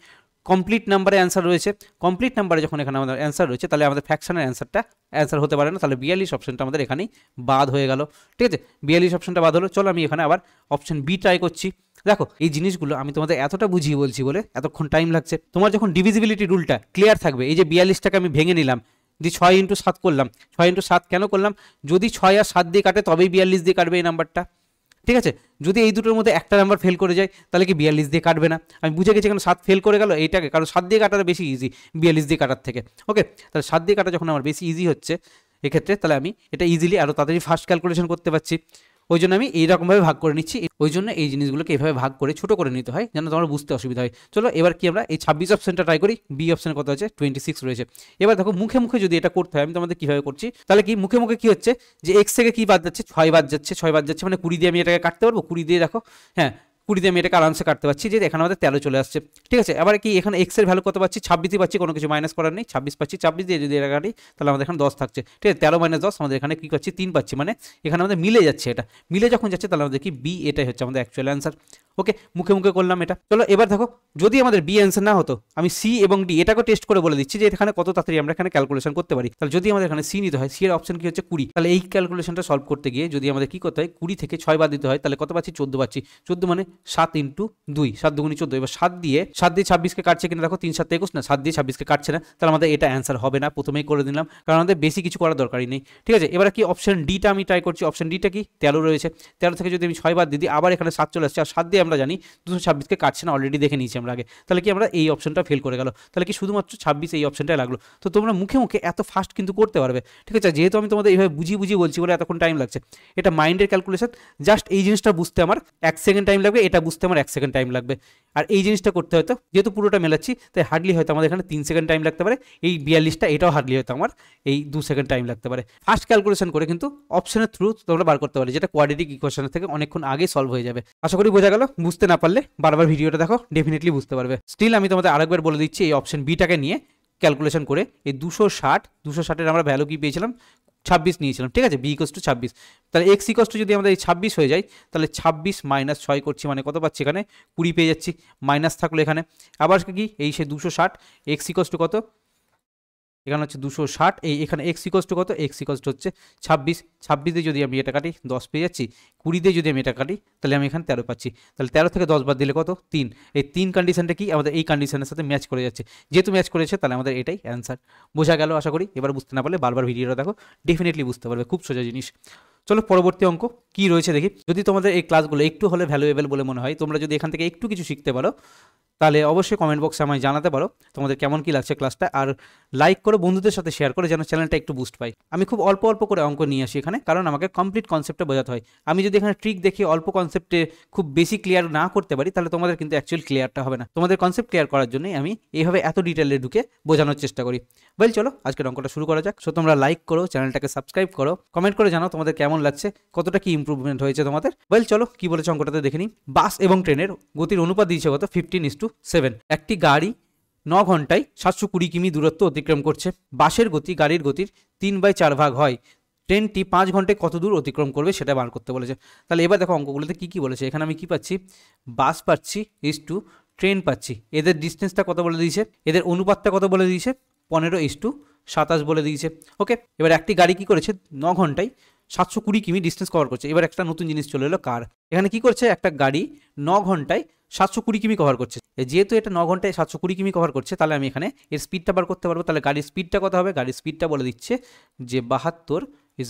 Speaker 1: কমপ্লিট নাম্বারে অ্যান্সার রয়েছে। কমপ্লিট নাম্বারে যখন এখানে আমাদের অ্যান্সার রয়েছে, তাহলে আমাদের ফ্যাকশনের অ্যান্সারটা অ্যান্সার হতে পারে না। তাহলে বিয়াল্লিশ অপশনটা আমাদের এখানেই বাদ হয়ে গেল। ঠিক আছে? বিয়াল্লিশ অপশনটা বাদ হলো। চলো আমি এখানে আবার অপশন বি ট্রাই করছি। দেখো, এই জিনিসগুলো আমি তোমাদের এতটা বুঝিয়ে বলছি বলে এতক্ষণ টাইম লাগছে। তোমার যখন ডিভিজিবিলিটি রুলটা ক্লিয়ার থাকবে, এই যে বিয়াল্লিশটাকে আমি ভেঙে নিলাম, যে ছয় ইন্টু সাত করলাম, ছয় ইন্টু সাত কেন করলাম? যদি ছয় আর সাত দিয়ে কাটে, তবেই বিয়াল্লিশ দিয়ে কাটবে এই নাম্বারটা ঠিক আছে? যদি এই দুটোর মধ্যে একটা নাম্বার ফেল করে যায়, তাহলে কি বিয়াল্লিশ দিয়ে কাটবে না? আমি বুঝে গেছি কেন সাত ফেল করে গেল, এইটাকে। কারণ সাত দিয়ে কাটাটা বেশি ইজি বিয়াল্লিশ দিয়ে কাটার থেকে। ওকে তাহলে সাত দিয়ে কাটা যখন আমার বেশি ইজি হচ্ছে, এক্ষেত্রে তাহলে আমি এটা ইজিলি আরও তাড়াতাড়ি ফার্স্ট ক্যালকুলেশন করতে পারছি। ওই জন্য আমি এইরকমভাবে ভাগ করে নিচ্ছি। ওই জন্য এই জিনিসগুলোকে এইভাবে ভাগ করে ছোট করে নিতে হয় যেন তোমার বুঝতে অসুবিধা হয়। চলো এবার কি আমরা এই ছাব্বিশ অপশনটা ট্রাই করি। বি অপশন কত আছে টোয়েন্টি সিক্স রয়েছে। এবার দেখো মুখে মুখে যদি এটা করতে হয়, আমি তোমাদের কীভাবে করছি? তাহলে কি মুখে মুখে কি হচ্ছে? যে এক্স থেকে কী বাদ যাচ্ছে? ছয় বাদ যাচ্ছে, ছয় বাদ যাচ্ছে মানে কুড়ি দিয়ে আমি এটাকে কাটতে পারব? কুড়ি দিয়ে দেখো হ্যাঁ কুড়ি দিয়ে আমি এটাকে আরামসে কাটতে পারছি, যে এখানে আমাদের তেরো চলে আসছে। ঠিক আছে আবার কি এখানে এক্সের ভ্যালু কত পাচ্ছি? ছাব্বিশই পাচ্ছি, কোনো কিছু মাইনাস করার নেই। ছাব্বিশ পাচ্ছি, ছাব্বিশ দিয়ে যদি এটা কাটি, তাহলে আমাদের এখানে দশ থাকছে। ঠিক আছে, তেরো মাইনাস দশ, আমাদের এখানে কী পাচ্ছি? তিন পাচ্ছি। মানে এখানে আমাদের মিলে যাচ্ছে এটা। মিলে যখন যাচ্ছে, তাহলে আমাদের কি? বি এটাই হচ্ছে আমাদের অ্যাকচুয়াল অ্যান্সার ওকে, মুখে মুখে করলাম এটা। চলো, এবার দেখো, যদি আমাদের বি অ্যান্সার না হতো, আমি সি এবং ডি এটাকে টেস্ট করে বলে দিচ্ছি যে এখানে কত তাড়াতাড়ি আমরা এখানে ক্যালকুলেশন করতে পারি। তাহলে যদি আমাদের এখানে সি নিতে হয় সি এর অপশন কি হচ্ছে কুড়ি। তাহলে এই ক্যালকুলেশনটা সলভ করতে গিয়ে যদি আমাদের কি করতে হয়, কুড়ি থেকে ছয় বাদ দিতে হয়, তাহলে কত পাচ্ছি? চোদ্দ পাচ্ছি। চোদ্দ মানে সাত ইন্টু দুই, সাত দুগুনি চোদ্দ। এবার সাত দিয়ে সাত দিয়ে ছাব্বিশকে কাটছে কিনা দেখো, তিন, সাত একুশ না, সাত দিয়ে ছাব্বিশকে কাটছে না। তাহলে আমাদের এটা অ্যান্সার হবে না, প্রথমেই করে দিলাম কারণ আমাদের বেশি কিছু করার দরকারই নেই। ঠিক আছে, এবার কি অপশন ডিটা আমি ট্রাই করছি? অপশন ডিটা কি? তেরো রয়েছে। তেরো থেকে যদি আমি ছয় বাদ দিই, আবার এখানে সাত চলে আসছে, আর সাত দিয়ে আমরা জানি দুশো ছাব্বিশকে কাটছে না অলরেডি দেখে নিয়েছি আমরা আগে। তাহলে কি আমরা এই অপশনটা ফেল করে গেল? তাহলে কি শুধুমাত্র ছাব্বিশ এই অপশনটাই লাগল? তো তোমরা মুখে মুখে এত ফাস্ট কিন্তু করতে পারবে। ঠিক আছে? যেহেতু আমি তোমাদের এইভাবে বুঝিয়ে বুঝিয়ে বলছি বলে এতক্ষণ টাইম লাগছে। এটা মাইন্ডের ক্যালকুলেশন জাস্ট এই জিনিসটা বুঝতে আমার এক সেকেন্ড টাইম লাগবে, এটা বুঝতে আমার এক সেকেন্ড টাইম লাগবে। আর এই জিনিসটা করতে হয়তো, যেহেতু পুরোটা মেলাচ্ছি, তাই হার্ডলি হয়তো আমাদের এখানে তিন সেকেন্ড টাইম লাগতে পারে। এই বিয়াল্লিশটা, এটাও হার্ডলি হয়তো আমার এই দু সেকেন্ড টাইম লাগতে পারে। ফার্স্ট ক্যালকুলেশন করে কিন্তু অপশনের থ্রু তোমরা বার করতে পারে, যেটা কোয়াড্রেটিক ইকুয়েশনের থেকে অনেকক্ষণ আগে সলভ হয়ে যাবে। আশা করি বোঝা গেল, বুঝতে না পারলে বারবার ভিডিওটা দেখো ডেফিনেটলি বুঝতে পারবে। স্টিল আমি তোমাদের আরেকবার বলে দিচ্ছি, এই অপশন বিটাকে নিয়ে ক্যালকুলেশন করে এই দুশো ষাট, দুশো ষাটের আমরা ভ্যালু কি পেয়েছিলাম? ছাব্বিশ নিয়েছিলাম, ঠিক আছে? বি ইকোস টু ছাব্বিশ। তাহলে এক্স ইকোস টু যদি আমাদের এই ছাব্বিশ হয়ে যায়, তাহলে ছাব্বিশ মাইনাস ছয় করছি মানে কত পাচ্ছি এখানে? কুড়ি পেয়ে যাচ্ছি মাইনাস থাকল এখানে। আবার কি, এই সে দুশো ষাট এক্স ইকোস টু কত? এখানে হচ্ছে দুশো ষাট, এই এখানে এক্স ইকোস টু কত? এক্স ইকোস হচ্ছে ছাব্বিশ। ছাব্বিশে যদি আমি এটা কাটি, দশ পেয়ে যাচ্ছি। কুড়ি দিয়ে যদি আমি এটা কাটি, তাহলে আমি এখানে তেরো পাচ্ছি। তাহলে তেরো থেকে দশ বাদ দিলে কত? তিন। এই তিন কন্ডিশনটা কি? আমাদের এই কন্ডিশনের সাথে ম্যাচ করে যাচ্ছে। যেহেতু ম্যাচ করেছে, তাহলে আমাদের এটাই অ্যান্সার বোঝা গেল, আশা করি। এবার বুঝতে না পারলে বারবার ভিডিওটা দেখো। ডেফিনেটলি বুঝতে পারবে। খুব সোজা জিনিস। চলো পরবর্তী অঙ্ক, কি রয়েছে দেখি। যদি তোমাদের এই ক্লাসগুলো একটু হলে ভ্যালুয়েবল বলে মনে হয়, তোমরা যদি এখান থেকে একটু কিছু শিখতে পারো, তাহলে অবশ্যই কমেন্ট বক্সে আমায় জানাতে পারো, তোমাদের কেমন কি লাগছে ক্লাসটা আর লাইক করো, বন্ধুদের সাথে শেয়ার করে, যেন চ্যানেলটা একটু বুস্ট পাই আমি খুব অল্প অল্প করে অঙ্ক নিয়ে আসি এখানে, কারণ আমাকে কমপ্লিট কনসেপ্টটা বোঝাতে হয়। আমি যদি এখানে ট্রিক দেখি অল্প কনসেপ্টে খুব বেশি ক্লিয়ার না করতে পারি, তাহলে তোমাদের কিন্তু অ্যাকচুয়াল ক্লিয়ারটা হবে না। তোমাদের কনসেপ্ট ক্লিয়ার করার জন্যই আমি এইভাবে এত ডিটেলে ঢুকে বোঝানোর চেষ্টা করি। বল চলো, আজকের অঙ্কটা শুরু করা যাক। সো তোমরা লাইক করো চ্যানেলটাকে সাবস্ক্রাইব করো কমেন্ট করে জানাও তোমাদের কেমন লাগছে? কতটা কি ইম্প্রুভমেন্ট হয়েছে তোমাদের? বল চলো, কি বলেছে অঙ্কটাতে দেখে নিই। বাস এবং ট্রেনের গতির অনুপাত দিয়েছে কত? ফিফটিন ইস টু সেভেন একটি গাড়ি ন ঘন্টায় সাতশো কুড়ি কিমি দূরত্ব অতিক্রম করছে। বাসের গতি গাড়ির গতির তিন বাই চার ভাগ হয়। ট্রেনটি পাঁচ ঘন্টায় কত দূর অতিক্রম করবে সেটা বার করতে বলেছে। তাহলে এবার দেখো অঙ্কগুলোতে কী কী বলেছে। এখানে আমি কি পাচ্ছি? বাস পাচ্ছি ইস টু ট্রেন পাচ্ছি। এদের ডিস্টেন্সটা কত বলে দিয়েছে? এদের অনুপাতটা কত বলে দিয়েছে? পনেরো ইস টু সাতাশ বলে দিয়েছে। ওকে এবার একটি গাড়ি কি করেছে? ন ঘন্টায় সাতশো কুড়ি কিমি ডিস্টেন্স কভার করছে। এবার একটা নতুন জিনিস চলে এলো কার এখানে কি করছে? একটা গাড়ি ন ঘন্টায় সাতশো কুড়ি কিমি কভার করছে। যেহেতু এটা ন ঘন্টায় সাতশো কুড়ি কিমি কভার করছে, তাহলে আমি এখানে এর স্পিডটা বার করতে পারব। তাহলে গাড়ির স্পিডটা কত হবে? গাড়ির স্পিডটা বলে দিচ্ছে যে বাহাত্তর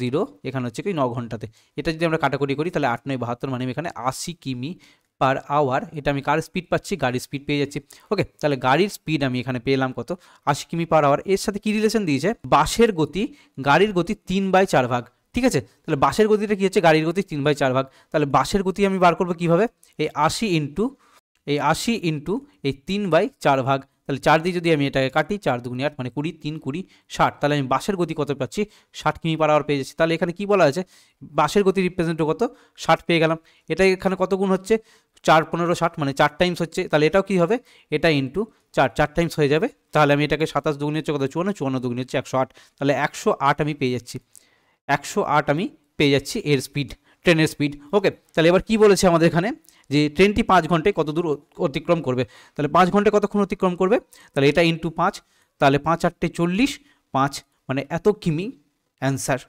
Speaker 1: জিরো এখানে হচ্ছে কি ন ঘন্টাতে। এটা যদি আমরা কাটাকুটি করি, তাহলে আট, নয়, বাহাত্তর মানে আমি এখানে আশি কিমি পার আওয়ার এটা আমি কার স্পিড পাচ্ছি? গাড়ির স্পিড পেয়ে যাচ্ছি। ওকে তাহলে গাড়ির স্পিড আমি এখানে পেলাম কত? আশি কিমি পার আওয়ার এর সাথে কি রিলেশন দিয়েছে? বাসের গতি, গাড়ির গতি তিন বাই চার ভাগ। ঠিক আছে? তাহলে বাসের গতিটা কী হচ্ছে? গাড়ির গতি তিন বাই চার ভাগ। তাহলে বাসের গতি আমি বার করব কীভাবে? এই আশি ইন্টু, এই আশি ইন্টু এই তিন বাই চার ভাগ। তাহলে চার দিয়ে যদি আমি এটাকে কাটি, চার দুগুনি আট মানে কুড়ি, তিন কুড়ি, ষাট। তাহলে আমি বাসের গতি কত পাচ্ছি? ষাট কিমি পার আওয়ার পেয়ে যাচ্ছি। তাহলে এখানে কি বলা আছে? বাসের গতি রিপ্রেজেন্টও কত? ষাট পেয়ে গেলাম। এটা এখানে কত গুণ হচ্ছে? চার, পনেরো, ষাট মানে চার টাইমস হচ্ছে। তাহলে এটাও কি হবে? এটা ইন্টু চার। চার টাইমস হয়ে যাবে। তাহলে আমি এটাকে সাতাশ দুগুনি হচ্ছে কত? চুয়ান্ন। চুয়ান্ন দুগুনি হচ্ছে একশো আট। তাহলে একশো আট আমি পেয়ে যাচ্ছি। একশো আট আমি পেয়ে যাচ্ছি এর স্পিড ট্রেনের স্পিড ওকে তাহলে এবার কি বলেছে আমাদের এখানে? যে ট্রেনটি পাঁচ ঘন্টায় কত দূর অতিক্রম করবে? তাহলে পাঁচ ঘন্টায় কতক্ষণ অতিক্রম করবে? তাহলে এটা ইন্টু পাঁচ, তাহলে পাঁচ আটটে চল্লিশ, পাঁচ মানে এত কিমি অ্যান্সার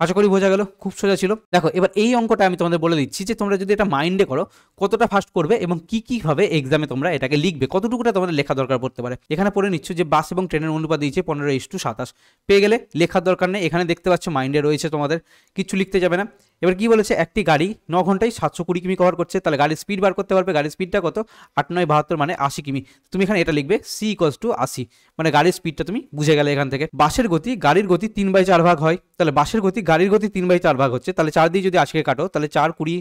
Speaker 1: আশা করি বোঝা গেল, খুব সোজা ছিল। দেখো, এবার এই অঙ্কটা আমি তোমাদের বলে দিচ্ছি যে তোমরা যদি এটা মাইন্ডে করো, কতটা ফাস্ট করবে এবং কি হবে এক্সামে তোমরা এটাকে লিখবে। কতটুকুটা তোমাদের লেখা দরকার পড়তে পারে? এখানে পড়ে নিচ্ছ যে বাস এবং ট্রেনের অনুপাত দিয়েছে পনেরো ইস টু সাতাশ। পেয়ে গেলে লেখার দরকার নেই। এখানে দেখতে পাচ্ছ মাইন্ডে রয়েছে তোমাদের। কিছু লিখতে যাবে না। এবার কি বলেছে? একটি গাড়ি ন ঘন্টায় সাতশো কুড়ি কিমি কভার করছে। তাহলে গাড়ির স্পিড বার করতে পারবে। গাড়ির স্পিডটা কত? আট নয় বাহাত্তর মানে আশি কিমি। তুমি এখানে এটা লিখবে সি ইকস টু আশি। মানে গাড়ির স্পিডটা তুমি বুঝে গেলে এখান থেকে। বাসের গতি, গাড়ির গতি তিন বাই চার ভাগ হয়। তাহলে বাসের গতি, গাড়ির গতি তিন বাই চার ভাগ হচ্ছে। তাহলে চার দিয়ে যদি আজকে কাটো, তাহলে চার কুড়ি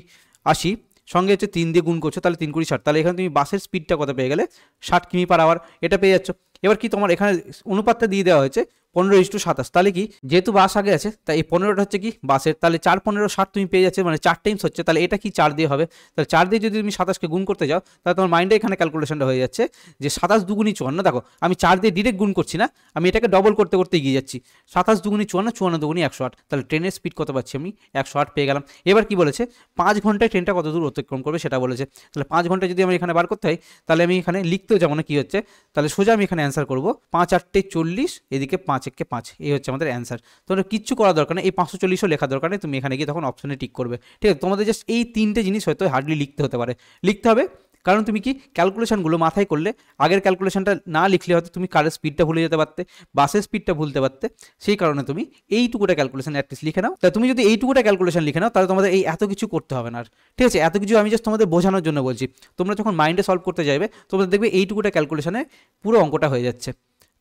Speaker 1: আশি, সঙ্গে হচ্ছে তিন দিয়ে গুণ করছ, তাহলে তিন কুড়ি ষাট। তাহলে এখানে তুমি বাসের স্পিডটা কত পেয়ে গেলে? ষাট কিমি পার আওয়ার এটা পেয়ে যাচ্ছ। এবার কি তোমার এখানে অনুপাতটা দিয়ে দেওয়া হয়েছে? পনেরো ইস টু সাতাশ। তাহলে কি, যেহেতু বাস আগে আছে তাই এই পনেরোটা হচ্ছে কি, বাসের, তাহলে চার পনেরো ষাট তুমি পেয়ে যাচ্ছে মানে চার টাইমস হচ্ছে, তাহলে এটা কি চার দিয়ে হবে? তাহলে চার দিয়ে যদি তুমি সাতাশকে গুণ করতে যাও, তাহলে তোমার মাইন্ডে এখানে ক্যালকুলেশনটা হয়ে যাচ্ছে যে সাতাশ দুগুনি চুয়ান্ন। দেখো, আমি চার দিয়ে ডিরেক্ট গুণ করছি না, আমি এটাকে ডবল করতে করতে এগিয়ে যাচ্ছি। সাতাশ দুগুনি চুয়ান্ন চুয়ান্ন দুগুনি একশো আট। তাহলে ট্রেনের স্পিড কত পাচ্ছি আমি? একশো আট পেয়ে গেলাম। এবার কি বলেছে, পাঁচ ঘন্টায় ট্রেনটা কত দূর অতিক্রম করবে সেটা বলেছে। তাহলে পাঁচ ঘণ্টা যদি আমি এখানে বার করতে হয় তাহলে আমি এখানে লিখতেও যাব না, কি হচ্ছে? তাহলে সোজা আমি এখানে অ্যান্সার করব, পাঁচ আটটে চল্লিশ, এদিকে পাঁচ একে পাঁচ, এই হচ্ছে আমাদের অ্যান্সার তোমরা কিচ্ছু করা দরকার নেই, এই পাঁচশো চল্লিশও লেখা দরকার নেই, তুমি এখানে গিয়ে তখন অপশনে টিক করবে। ঠিক আছে, তোমাদের জাস্ট এই তিনটে জিনিস হয়তো হার্ডলি লিখতে হতে পারে। লিখতে হবে, কারণ তুমি কি ক্যালকুলেশনগুলো মাথায় করলে, আগের ক্যালকুলেশনটা না লিখলে হয়তো তুমি কারের স্পিডটা ভুলে যেতে পারতে, বাসের স্পিডটা ভুলতে পারতে, সেই কারণে তুমি এইটুকুটা ক্যালকুলেশন অ্যাটলিস্ট লিখে নাও। তা তুমি যদি এইটুকুটা ক্যালকুলেশন লিখে নাও, তাহলে তোমাদের এই এত কিছু করতে হবে না আর। ঠিক আছে, এত কিছু আমি জাস্ট তোমাদের বোঝানোর জন্য বলছি। তোমরা যখন মাইন্ডে সলভ করতে যাবে তোমাদের দেখবে এইটুকুটা ক্যালকুলেশনে পুরো অঙ্কটা হয়ে যাচ্ছে।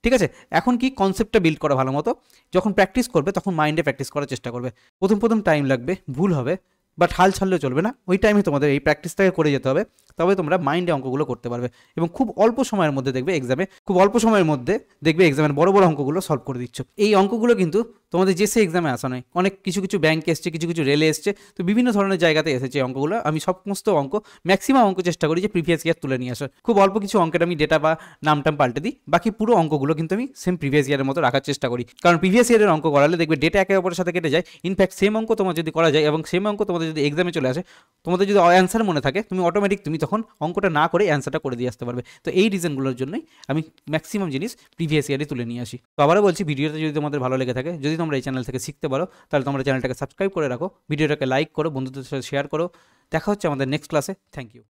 Speaker 1: ঠিক আছে? এখন কি কনসেপ্টটা বিল্ড করা ভালো মতো? যখন প্র্যাকটিস করবে, তখন মাইন্ডে প্র্যাকটিস করার চেষ্টা করবে। প্রথম প্রথম টাইম লাগবে, ভুল হবে বাট হাল ছাড়লেও চলবে না। ওই টাইমে তোমাদের এই প্র্যাকটিসটাকে করে যেতে হবে, তবে তোমরা মাইন্ডে অঙ্কগুলো করতে পারবে। এবং খুব অল্প সময়ের মধ্যে দেখবে এক্সামে খুব অল্প সময়ের মধ্যে দেখবে এক্সামের বড় বড় অঙ্কগুলো সলভ করে দিচ্ছ। এই অঙ্কগুলো কিন্তু তোমাদের যে সে এক্সামে আসা নয়। অনেক কিছু কিছু ব্যাংক এসছে, কিছু কিছু রেলে এসছে। তো বিভিন্ন ধরনের জায়গাতে এসেছে অঙ্কগুলো। আমি সমস্ত অঙ্ক ম্যাক্সিমাম অঙ্ক চেষ্টা করি যে প্রিভিয়াস ইয়ার তুলে নিয়ে আসার। খুব অল্প কিছু অঙ্কের আমি ডেটা বা নামটাম পাল্টে দিই। বাকি পুরো অঙ্কগুলো কিন্তু আমি সেম প্রিভিয়াস ইয়ারের মতো রাখার চেষ্টা করি। কারণ প্রিভিয়াস ইয়ারের অঙ্ক করালে দেখবে ডেটা একে অপরের সাথে কেটে যায়। ইনফ্যাক্ট সেম অঙ্ক তোমার যদি করা যায় এবং সেম অঙ্ক তোমাদের যদি এক্সামে চলে আসে, তোমাদের যদি অ্যান্সার মনে থাকে, তুমি অটোমেটিক তুমি তখন তখন অঙ্কটা না করে অ্যান্সারটা করে দিয়ে আসতে পারবে। তো এই রিজনগুলোর জন্যই আমি ম্যাক্সিমাম জিনিস প্রিভিয়াস ইয়ারে তুলে নিয়ে আসি। তো আবারও বলছি ভিডিওটা যদি তোমাদের ভালো লেগে থাকে, যদি তোমরা এই চ্যানেল থেকে শিখতে পারো, তাহলে তোমরা চ্যানেলটাকে সাবস্ক্রাইব করে রাখো, ভিডিওটাকে লাইক করো, বন্ধুদের সাথে শেয়ার করো। দেখা হচ্ছে আমাদের নেক্সট ক্লাসে থ্যাংক ইউ